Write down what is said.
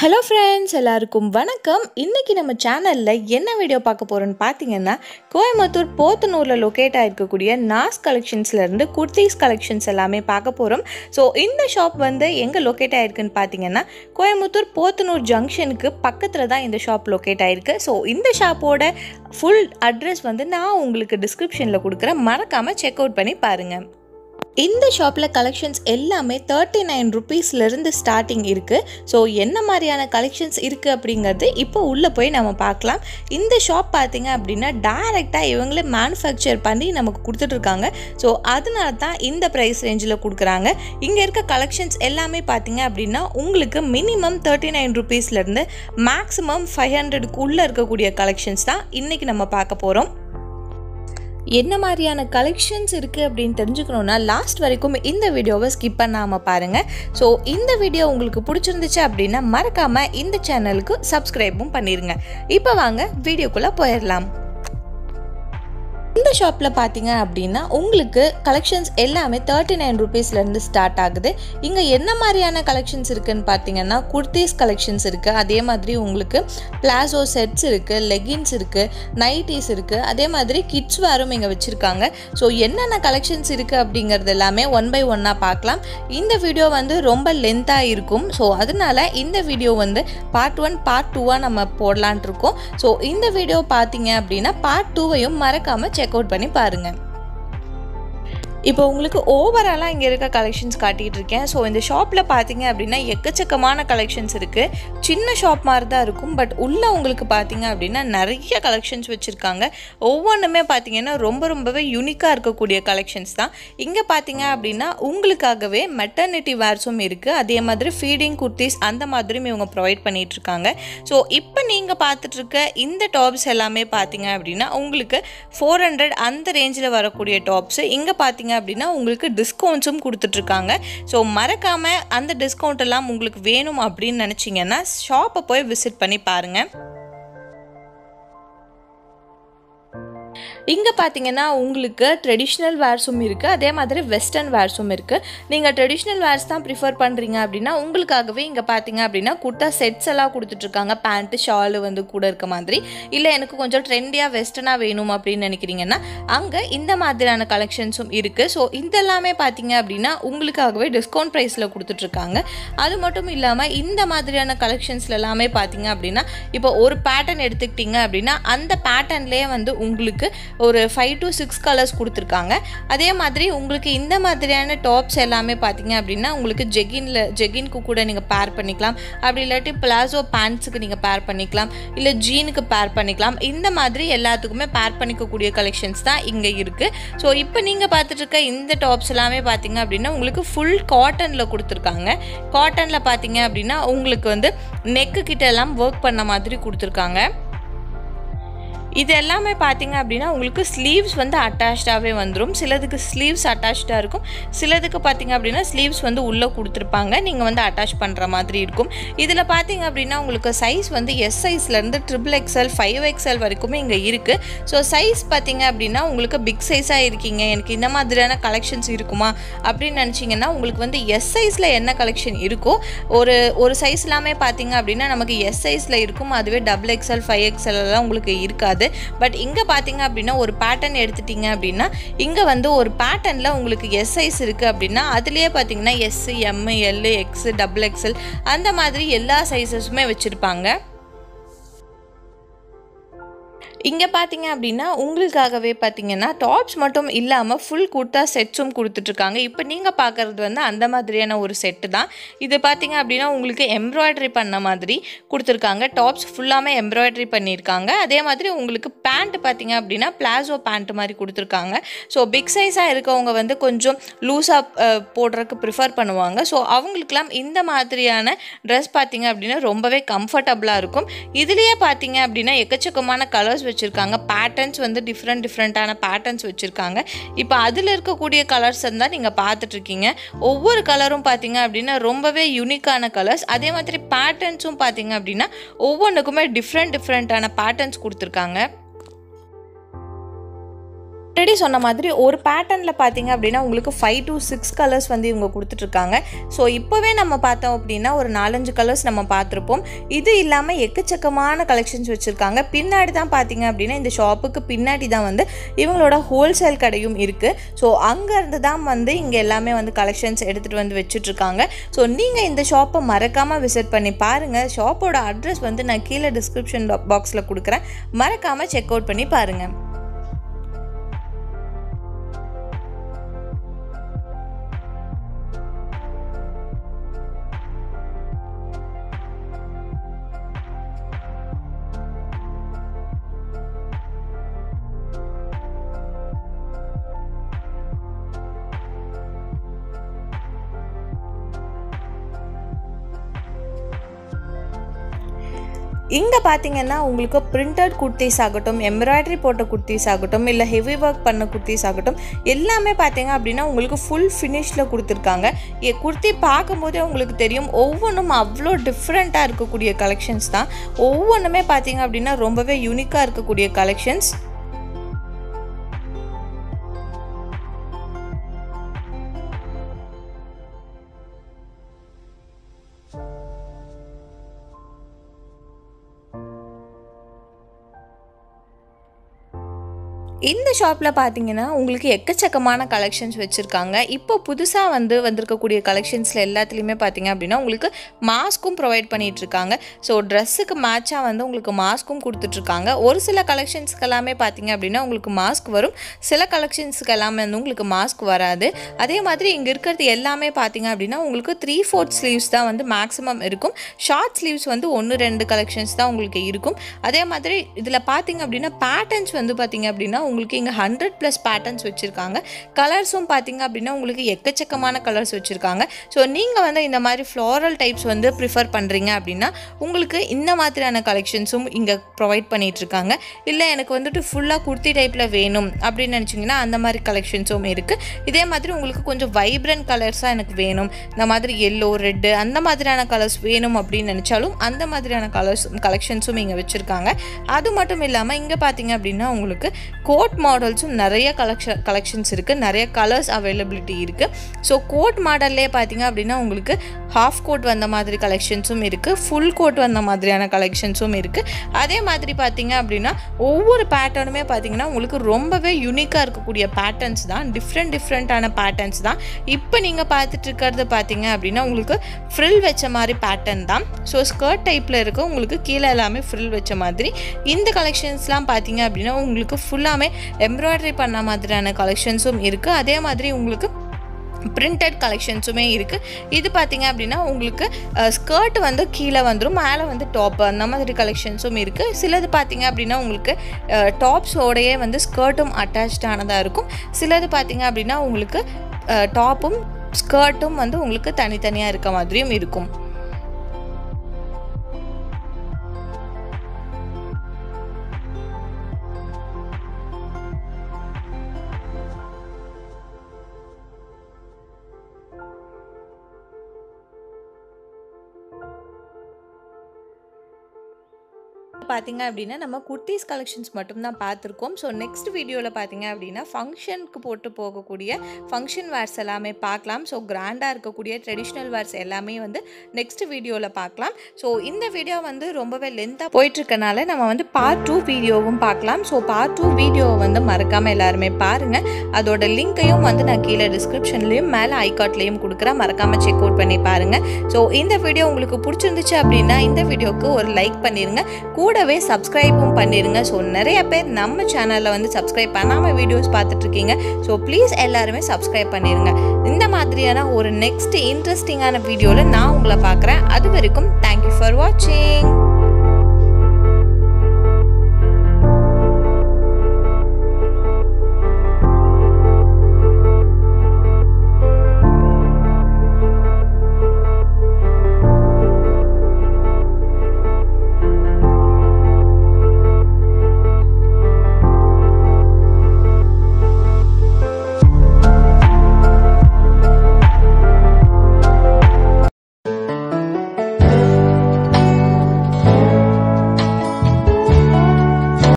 Hello friends எல்லாருக்கும் வணக்கம். இன்றைக்கி நம்ம சேனலில் என்ன வீடியோ பார்க்க போகிறோன்னு பார்த்தீங்கன்னா கோயம்புத்தூர் போத்தனூரில் லொக்கேட் ஆகிருக்கக்கூடிய நாஸ் கலெக்ஷன்ஸ்லேருந்து குர்தீஸ் கலெக்ஷன்ஸ் எல்லாமே பார்க்க போகிறோம் ஸோ இந்த ஷாப் வந்து எங்கே லொக்கேட் ஆகிருக்குன்னு பார்த்தீங்கன்னா கோயம்புத்தூர் போத்தனூர் ஜங்ஷனுக்கு பக்கத்தில் தான் இந்த ஷாப் லொக்கேட் ஆகிருக்கு ஸோ இந்த ஷாப்போட ஃபுல் அட்ரஸ் வந்து நான் உங்களுக்கு டிஸ்கிரிப்ஷனில் கொடுக்குறேன். மறக்காமல் செக் அவுட் பண்ணி பாருங்கள் இந்த ஷாப்பில் கலெக்ஷன்ஸ் எல்லாமே தேர்ட்டி நைன் ருபீஸ்லேருந்து ஸ்டார்டிங் இருக்குது ஸோ என்ன மாதிரியான கலெக்ஷன்ஸ் இருக்குது அப்படிங்கிறது இப்போ உள்ளே போய் நம்ம பார்க்கலாம். இந்த ஷாப் பார்த்தீங்க அப்படின்னா டைரெக்டாக இவங்களே மேனுஃபேக்சர் பண்ணி நமக்கு கொடுத்துட்ருக்காங்க ஸோ அதனால தான் இந்த ப்ரைஸ் ரேஞ்சில் கொடுக்குறாங்க. இங்கே இருக்க கலெக்ஷன்ஸ் எல்லாமே பார்த்தீங்க அப்படின்னா உங்களுக்கு மினிமம் தேர்ட்டி நைன் ருபீஸ்லேருந்து மேக்ஸிமம் ஃபைவ் ஹண்ட்ரடுக்குள்ளே இருக்கக்கூடிய கலெக்ஷன்ஸ் தான் இன்றைக்கி நம்ம பார்க்க போகிறோம் என்ன மாதிரியான கலெக்ஷன்ஸ் இருக்குது அப்படின்னு தெரிஞ்சுக்கணுன்னா லாஸ்ட் வரைக்கும் இந்த வீடியோவை ஸ்கிப் பண்ணாமல் பாருங்கள் ஸோ இந்த வீடியோ உங்களுக்கு பிடிச்சிருந்துச்சு அப்படின்னா மறக்காமல் இந்த சேனலுக்கு சப்ஸ்கிரைபும் பண்ணிடுங்க இப்போ வாங்க வீடியோக்குள்ளே போயிடலாம். இந்த ஷாப்பில் பார்த்தீங்க அப்படின்னா உங்களுக்கு கலெக்ஷன்ஸ் எல்லாமே தேர்ட்டி நைன் ருபீஸ்லேருந்து ஸ்டார்ட் ஆகுது. இங்கே என்ன மாதிரியான கலெக்ஷன்ஸ் இருக்குதுன்னு பார்த்தீங்கன்னா குர்தீஸ் கலெக்ஷன்ஸ் இருக்குது அதே மாதிரி உங்களுக்கு பிளாசோ செட்ஸ் இருக்குது லெகின்ஸ் இருக்குது நைட்டிஸ் இருக்குது அதே மாதிரி கிட்ஸ் வேரும் இங்கே வச்சுருக்காங்க. ஸோ என்னென்ன கலெக்ஷன்ஸ் இருக்குது அப்படிங்கிறது எல்லாமே ஒன் பை ஒன்னாக பார்க்கலாம் இந்த வீடியோ வந்து ரொம்ப லென்த்தாக இருக்கும். ஸோ அதனால இந்த வீடியோ வந்து பார்ட் ஒன் பார்ட் டூவாக நம்ம போடலான் இருக்கோம். ஸோ இந்த வீடியோ பார்த்தீங்க அப்படின்னா பார்ட் டூவையும் மறக்காமல் செக் அவுட் பண்ணி பாருங்கள் இப்போ உங்களுக்கு ஓவராலாக இங்கே இருக்க கலெக்ஷன்ஸ் காட்டிகிட்டு இருக்கேன் ஸோ இந்த ஷாப்பில் பார்த்தீங்க அப்படின்னா எக்கச்சக்கமான கலெக்ஷன்ஸ் இருக்குது சின்ன ஷாப் மாதிரி தான் இருக்கும். பட் உள்ளே உங்களுக்கு பார்த்தீங்க அப்படின்னா நிறைய கலெக்ஷன்ஸ் வச்சுருக்காங்க. ஒவ்வொன்றுமே பார்த்தீங்கன்னா ரொம்ப ரொம்பவே யூனிக்காக இருக்கக்கூடிய கலெக்ஷன்ஸ் தான். இங்கே பார்த்தீங்க அப்படின்னா உங்களுக்காகவே மெட்டர்னிட்டி வேர்ஸும் இருக்குது அதே மாதிரி ஃபீடிங் குர்த்திஸ் அந்த மாதிரியும் இவங்க ப்ரொவைட் பண்ணிகிட்ருக்காங்க ஸோ இப்போ நீங்கள் பார்த்துட்ருக்க இந்த டாப்ஸ் எல்லாமே பார்த்தீங்க அப்படின்னா உங்களுக்கு ஃபோர் ஹண்ட்ரட் அந்த ரேஞ்சில் வரக்கூடிய டாப்ஸு இங்கே பார்த்தீங்க அப்படின்னா உங்களுக்கு டிஸ்கவுண்ட்ஸும் கொடுத்துட்ருக்காங்க. ஸோ மறக்காமல் அந்த டிஸ்கவுண்ட் எல்லாம் உங்களுக்கு வேணும் அப்படின்னு நினச்சிங்கன்னா ஷாப்பை போய் விசிட் பண்ணி பாருங்கள் இங்கே பார்த்தீங்கன்னா உங்களுக்கு ட்ரெடிஷ்னல் வேர்ஸும் இருக்குது அதே மாதிரி வெஸ்டர்ன் வேர்ஸும் இருக்குது நீங்கள் ட்ரெடிஷ்னல் வேர்ஸ் தான் ப்ரிஃபர் பண்ணுறீங்க அப்படின்னா உங்களுக்காகவே இங்கே பார்த்தீங்க அப்படின்னா குர்த்தா செட்ஸ் எல்லாம் கொடுத்துட்ருக்காங்க பேண்ட்டு ஷாலு வந்து கூட இருக்க மாதிரி. இல்லை எனக்கு கொஞ்சம் ட்ரெண்டியாக வெஸ்டர்னாக வேணும் அப்படின்னு நினைக்கிறீங்கன்னா அங்கே இந்த மாதிரியான கலெக்ஷன்ஸும் இருக்குது ஸோ இதெல்லாமே பார்த்தீங்க அப்படின்னா உங்களுக்காகவே டிஸ்கவுண்ட் ப்ரைஸில் கொடுத்துட்ருக்காங்க அது மட்டும் இல்லாமல் இந்த மாதிரியான கலெக்ஷன்ஸில் எல்லாமே பார்த்தீங்க அப்படின்னா இப்போ ஒரு பேட்டர்ன் எடுத்துக்கிட்டிங்க அப்படின்னா அந்த பேட்டர்ன்லேயே வந்து உங்களுக்கு ஒரு ஃபைவ் டு சிக்ஸ் கலர்ஸ் கொடுத்துருக்காங்க. அதே மாதிரி உங்களுக்கு இந்த மாதிரியான டாப்ஸ் எல்லாமே பார்த்தீங்க அப்படின்னா உங்களுக்கு ஜெகினில் ஜெகின்க்கு கூட நீங்கள் பேர் பண்ணிக்கலாம். அப்படி இல்லாட்டி பிளாசோ பேண்ட்ஸுக்கு நீங்கள் பேர் பண்ணிக்கலாம். இல்லை ஜீனுக்கு பேர் பண்ணிக்கலாம். இந்த மாதிரி எல்லாத்துக்குமே பேர் பண்ணிக்கக்கூடிய கலெக்ஷன்ஸ் தான் இங்கே இருக்குது ஸோ இப்போ நீங்கள் பார்த்துட்டு இருக்க இந்த டாப்ஸ் எல்லாமே பார்த்தீங்க அப்படின்னா உங்களுக்கு ஃபுல் காட்டனில் கொடுத்துருக்காங்க. காட்டனில் பார்த்தீங்க அப்படின்னா உங்களுக்கு வந்து நெக்கு கிட்ட எல்லாம் ஒர்க் பண்ண மாதிரி கொடுத்துருக்காங்க. இது எல்லாமே பார்த்தீங்க அப்படின்னா உங்களுக்கு ஸ்லீவ்ஸ் வந்து அட்டாச்சாகவே வந்துடும் சிலதுக்கு ஸ்லீவ்ஸ் அட்டாச்சாக இருக்கும். சிலதுக்கு பார்த்தீங்க அப்படின்னா ஸ்லீவ்ஸ் வந்து உள்ளே கொடுத்துருப்பாங்க. நீங்கள் வந்து அட்டாச் பண்ணுற மாதிரி இருக்கும். இதில் பார்த்தீங்க அப்படின்னா உங்களுக்கு சைஸ் வந்து எஸ் சைஸ்லேருந்து ட்ரிபிள் எக்ஸ்எல் ஃபைவ் எக்ஸ்எல் வரைக்குமே இங்கே இருக்குது ஸோ சைஸ் பார்த்தீங்க அப்படின்னா உங்களுக்கு பிக் சைஸாக இருக்கீங்க. எனக்கு இந்த மாதிரியான கலெக்ஷன்ஸ் இருக்குமா அப்படின்னு நினச்சிங்கன்னா உங்களுக்கு வந்து எஸ் சைஸில் என்ன கலெக்ஷன் இருக்கோ ஒரு ஒரு சைஸ் எல்லாமே பார்த்தீங்க அப்படின்னா நமக்கு எஸ் சைஸில் இருக்கும். அதுவே டபுள் எக்ஸ்எல் ஃபைவ் எக்ஸ்எல் எல்லாம் உங்களுக்கு இருக்காது. பட் இங்கே பார்த்தீங்க அப்படின்னா ஒரு பேட்டர்ன் எடுத்துட்டிங்க அப்படின்னா இங்கே வந்து ஒரு பேட்டர்னில் உங்களுக்கு எஸ் சைஸ் இருக்குது அப்படின்னா அதுலேயே பார்த்தீங்கன்னா S M L X double XL அந்த மாதிரி எல்லா சைஸஸுமே வச்சுருப்பாங்க. இங்கே பார்த்தீங்க அப்படின்னா உங்களுக்காகவே பார்த்தீங்கன்னா டாப்ஸ் மட்டும் இல்லாமல் ஃபுல் குர்த்தா செட்ஸும் கொடுத்துட்ருக்காங்க. இப்போ நீங்கள் பார்க்குறது வந்து அந்த மாதிரியான ஒரு செட்டு தான். இது பார்த்தீங்க அப்படின்னா உங்களுக்கு எம்ப்ராய்டரி பண்ண மாதிரி கொடுத்துருக்காங்க. டாப்ஸ் ஃபுல்லாமே எம்ப்ராய்டரி பண்ணியிருக்காங்க அதே மாதிரி உங்களுக்கு பேண்ட் பார்த்தீங்க அப்படின்னா பிளாசோ பேண்ட் மாதிரி கொடுத்துருக்காங்க. ஸோ பிக் சைஸாக இருக்கவங்க வந்து கொஞ்சம் லூஸாக போடுறதுக்கு ப்ரிஃபர் பண்ணுவாங்க. ஸோ அவங்களுக்குலாம் இந்த மாதிரியான ட்ரெஸ் பார்த்தீங்க அப்படின்னா ரொம்பவே கம்ஃபர்டபுளாக இருக்கும். இதுலேயே பார்த்தீங்க அப்படின்னா எக்கச்சக்கமான கலர்ஸ் வச்சுருக்காங்க. பேட்டர்ன்ஸ் வந்து டிஃப்ரெண்ட் டிஃப்ரெண்ட்டான பேட்டர்ன்ஸ் வச்சுருக்காங்க. இப்போ அதில் இருக்கக்கூடிய கலர்ஸ் தான் நீங்கள் பார்த்துட்ருக்கீங்க. ஒவ்வொரு கலரும் பார்த்தீங்க அப்படின்னா ரொம்பவே யூனிக்கான கலர்ஸ் அதே மாதிரி பேட்டர்ன்ஸும் பார்த்தீங்க அப்படின்னா ஒவ்வொன்றுக்குமே டிஃப்ரெண்ட் டிஃப்ரெண்ட்டான பேட்டர்ன்ஸ் கொடுத்துருக்காங்க. ஆல்ரெடி சொன்ன மாதிரி ஒரு பேட்டர்னில் பார்த்தீங்க அப்படின்னா உங்களுக்கு ஃபைவ் டு சிக்ஸ் கலர்ஸ் வந்து இவங்க கொடுத்துட்ருக்காங்க. ஸோ இப்போவே நம்ம பார்த்தோம் அப்படின்னா ஒரு நாலஞ்சு கலர்ஸ் நம்ம பார்த்துருப்போம். இது இல்லாமல் எக்கச்சக்கமான கலெக்ஷன்ஸ் வச்சுருக்காங்க. பின்னாடி தான் பார்த்தீங்க அப்படின்னா இந்த ஷாப்புக்கு பின்னாடி தான் வந்து இவங்களோட ஹோல்சேல் கடையும் இருக்குது ஸோ அங்கேருந்து தான் வந்து இங்கே எல்லாமே வந்து கலெக்ஷன்ஸ் எடுத்துகிட்டு வந்து வச்சுட்ருக்காங்க. ஸோ நீங்கள் இந்த ஷாப்பை மறக்காமல் விசிட் பண்ணி பாருங்கள் ஷாப்போட அட்ரஸ் வந்து நான் கீழே டிஸ்கிரிப்ஷன் பாக்ஸில் கொடுக்குறேன். மறக்காமல் செக் அவுட் பண்ணி பாருங்கள் இங்கே பார்த்தீங்கன்னா உங்களுக்கு பிரிண்டட் குர்த்திஸ் ஆகட்டும் எம்ப்ராய்டரி போட்ட குர்த்திஸ் ஆகட்டும் இல்லை ஹெவி ஒர்க் பண்ண குர்த்திஸ் ஆகட்டும் எல்லாமே பார்த்தீங்க அப்படின்னா உங்களுக்கு ஃபுல் ஃபினிஷில் கொடுத்துருக்காங்க. ஏ குர்த்தி பார்க்கும்போதே உங்களுக்கு தெரியும் ஒவ்வொன்றும் அவ்வளோ டிஃப்ரெண்ட்டாக இருக்கக்கூடிய கலெக்ஷன்ஸ் தான். ஒவ்வொன்றுமே பார்த்தீங்க அப்படின்னா ரொம்பவே யூனிக்காக இருக்கக்கூடிய கலெக்ஷன்ஸ் இந்த ஷாப்பில் பார்த்தீங்கன்னா உங்களுக்கு எக்கச்சக்கமான கலெக்ஷன்ஸ் வச்சுருக்காங்க. இப்போ புதுசாக வந்து வந்திருக்கக்கூடிய கலெக்ஷன்ஸில் எல்லாத்துலேயுமே பார்த்தீங்க அப்படின்னா உங்களுக்கு மாஸ்க்கும் ப்ரொவைட் பண்ணிகிட்ருக்காங்க ஸோ ட்ரெஸ்ஸுக்கு மேட்சாக வந்து உங்களுக்கு மாஸ்க்கும் கொடுத்துட்ருக்காங்க ஒரு சில கலெக்ஷன்ஸ்க்கு எல்லாமே பார்த்தீங்க அப்படின்னா உங்களுக்கு மாஸ்க் வரும். சில கலெக்ஷன்ஸுக்கு எல்லாமே வந்து உங்களுக்கு மாஸ்க் வராது. அதே மாதிரி இங்கே இருக்கிறது எல்லாமே பார்த்தீங்க அப்படின்னா உங்களுக்கு த்ரீ ஃபோர்த் ஸ்லீவ்ஸ் தான் வந்து மேக்ஸிமம் இருக்கும். ஷார்ட் ஸ்லீவ்ஸ் வந்து ஒன்று ரெண்டு கலெக்ஷன்ஸ் தான் உங்களுக்கு இருக்கும். அதே மாதிரி இதில் பார்த்தீங்க அப்படின்னா பேட்டர்ன்ஸ் வந்து பார்த்தீங்க அப்படின்னா உங்களுக்கு உங்களுக்கு இங்கே ஹண்ட்ரட் ப்ளஸ் பேட்டர்ன்ஸ் வச்சுருக்காங்க. கலர்ஸும் பார்த்தீங்க அப்படின்னா உங்களுக்கு எக்கச்சக்கமான கலர்ஸ் வச்சுருக்காங்க. ஸோ நீங்கள் வந்து இந்த மாதிரி ஃப்ளோரல் டைப்ஸ் வந்து ப்ரிஃபர் பண்ணுறீங்க அப்படின்னா உங்களுக்கு இந்த மாதிரியான கலெக்ஷன்ஸும் இங்கே ப்ரொவைட் பண்ணிகிட்ருக்காங்க இல்லை எனக்கு வந்துட்டு ஃபுல்லாக குர்த்தி டைப்பில் வேணும் அப்படின்னு நினச்சிங்கன்னா அந்த மாதிரி கலெக்ஷன்ஸும் இருக்குது இதே மாதிரி உங்களுக்கு கொஞ்சம் வைப்ரண்ட் கலர்ஸாக எனக்கு வேணும். இந்த மாதிரி எல்லோ ரெட்டு அந்த மாதிரியான கலர்ஸ் வேணும் அப்படின்னு நினச்சாலும் அந்த மாதிரியான கலர்ஸ் கலெக்ஷன்ஸும் இங்கே வச்சுருக்காங்க. அது மட்டும் இல்லாமல் இங்கே பார்த்தீங்க அப்படின்னா உங்களுக்கு கோட் கோட் மாடல்ஸும் நிறைய கலெக்ஷன் கலெக்ஷன்ஸ் இருக்குது நிறைய கலர்ஸ் அவைலபிலிட்டி இருக்குது ஸோ கோட் மாடல்லே பார்த்தீங்க அப்படின்னா உங்களுக்கு ஹாஃப் கோட் வந்த மாதிரி கலெக்ஷன்ஸும் இருக்குது ஃபுல் கோட் வந்த மாதிரியான கலெக்ஷன்ஸும் இருக்குது அதே மாதிரி பார்த்தீங்க அப்படின்னா ஒவ்வொரு பேட்டர்னுமே பார்த்தீங்கன்னா உங்களுக்கு ரொம்பவே யூனிக்காக இருக்கக்கூடிய பேட்டர்ன்ஸ் தான். டிஃப்ரெண்ட் டிஃப்ரெண்ட்டான பேட்டர்ன்ஸ் தான். இப்போ நீங்கள் பார்த்துட்டு இருக்கிறது பார்த்தீங்க அப்படின்னா உங்களுக்கு ஃப்ரில் வச்ச மாதிரி பேட்டர்ன் தான். ஸோ ஸ்கர்ட் டைப்பில் இருக்க. உங்களுக்கு கீழே எல்லாமே ஃப்ரில் வச்ச மாதிரி. இந்த கலெக்ஷன்ஸ்லாம் பார்த்தீங்க அப்படின்னா உங்களுக்கு ஃபுல்லாமே எம்ப்ராய்டரி பண்ண மாதிரியான கலெக்ஷன்ஸும் இருக்குது அதே மாதிரி உங்களுக்கு பிரிண்டட் கலெக்ஷன்ஸுமே இருக்குது இது பார்த்தீங்க அப்படின்னா உங்களுக்கு ஸ்கர்ட் வந்து கீழே வந்துடும் மேலே வந்து டாப் அந்த மாதிரி கலெக்ஷன்ஸும் இருக்குது சிலது பார்த்தீங்க அப்படின்னா உங்களுக்கு டாப்ஸோடையே வந்து ஸ்கர்ட்டும் அட்டாச்சானதாக இருக்கும். சிலது பார்த்தீங்க அப்படின்னா உங்களுக்கு டாப்பும் ஸ்கர்ட்டும் வந்து உங்களுக்கு தனித்தனியாக இருக்க மாதிரியும் இருக்கும். பார்த்தீங்க அப்படின்னா நம்ம குர்த்திஸ் கலெக்ஷன்ஸ் மட்டும்தான் பார்த்துருக்கோம் ஸோ நெக்ஸ்ட் வீடியோவில் பார்த்தீங்க அப்படின்னா ஃபங்க்ஷனுக்கு போட்டு போகக்கூடிய ஃபங்க்ஷன் வேர்ஸ் எல்லாமே பார்க்கலாம் ஸோ கிராண்டாக இருக்கக்கூடிய ட்ரெடிஷ்னல் வேர்ஸ் எல்லாமே வந்து நெக்ஸ்ட் வீடியோவில் பார்க்கலாம் ஸோ இந்த வீடியோ வந்து ரொம்பவே லென்த்தாக போயிட்டுருக்கனால நம்ம வந்து பார்ட் டூ வீடியோவும் பார்க்கலாம் ஸோ பார்ட் டூ வீடியோவை வந்து மறக்காமல் எல்லாருமே பாருங்கள் அதோட லிங்க்கையும் வந்து நான் கீழே டிஸ்கிரிப்ஷன்லேயும் மேலே ஐகாட்லேயும் கொடுக்குறேன். மறக்காமல் செக் அவுட் பண்ணி பாருங்கள் ஸோ இந்த வீடியோ உங்களுக்கு பிடிச்சிருந்துச்சு அப்படின்னா இந்த வீடியோவுக்கு ஒரு லைக் பண்ணிடுங்க கூட கூடவே சப்ஸ்கிரைபும் பண்ணிடுங்க ஸோ நிறைய பேர் நம்ம சேனலில் வந்து சப்ஸ்கிரைப் பண்ணாமல் வீடியோஸ் பார்த்துட்ருக்கீங்க ஸோ ப்ளீஸ் எல்லாருமே சப்ஸ்கிரைப் பண்ணிடுங்க இந்த மாதிரியான ஒரு நெக்ஸ்ட் இன்ட்ரெஸ்டிங்கான வீடியோவில் நான் உங்களை பார்க்குறேன். அது வரைக்கும் தேங்க்யூ ஃபார் வாட்சிங்